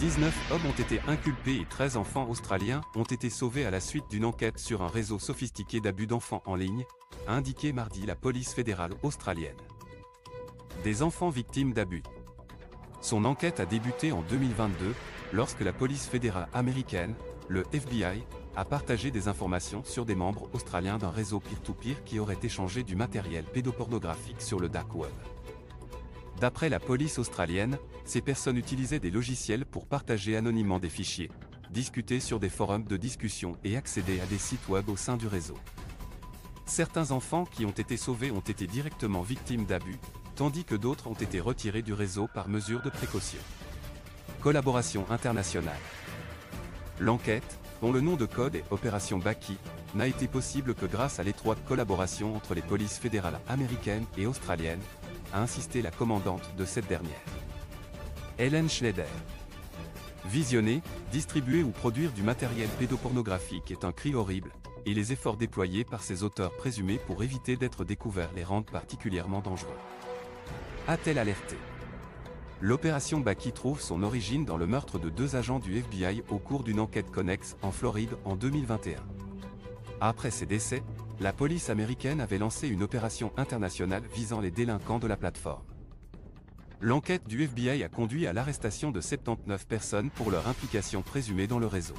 19 hommes ont été inculpés et 13 enfants australiens ont été sauvés à la suite d'une enquête sur un réseau sophistiqué d'abus d'enfants en ligne, a indiqué mardi la police fédérale australienne. Des enfants victimes d'abus. Son enquête a débuté en 2022, lorsque la police fédérale américaine, le FBI, a partagé des informations sur des membres australiens d'un réseau peer-to-peer qui aurait échangé du matériel pédopornographique sur le dark web. D'après la police australienne, ces personnes utilisaient des logiciels pour partager anonymement des fichiers, discuter sur des forums de discussion et accéder à des sites web au sein du réseau. Certains enfants qui ont été sauvés ont été directement victimes d'abus, tandis que d'autres ont été retirés du réseau par mesure de précaution. Collaboration internationale. L'enquête, dont le nom de code est Opération Baki, n'a été possible que grâce à l'étroite collaboration entre les polices fédérales américaines et australiennes, a insisté la commandante de cette dernière. Helen Schneider. Visionner, distribuer ou produire du matériel pédopornographique est un cri horrible, et les efforts déployés par ces auteurs présumés pour éviter d'être découverts les rendent particulièrement dangereux. A-t-elle alerté? L'opération Baki trouve son origine dans le meurtre de deux agents du FBI au cours d'une enquête connexe en Floride en 2021. Après ces décès, la police américaine avait lancé une opération internationale visant les délinquants de la plateforme. L'enquête du FBI a conduit à l'arrestation de 79 personnes pour leur implication présumée dans le réseau.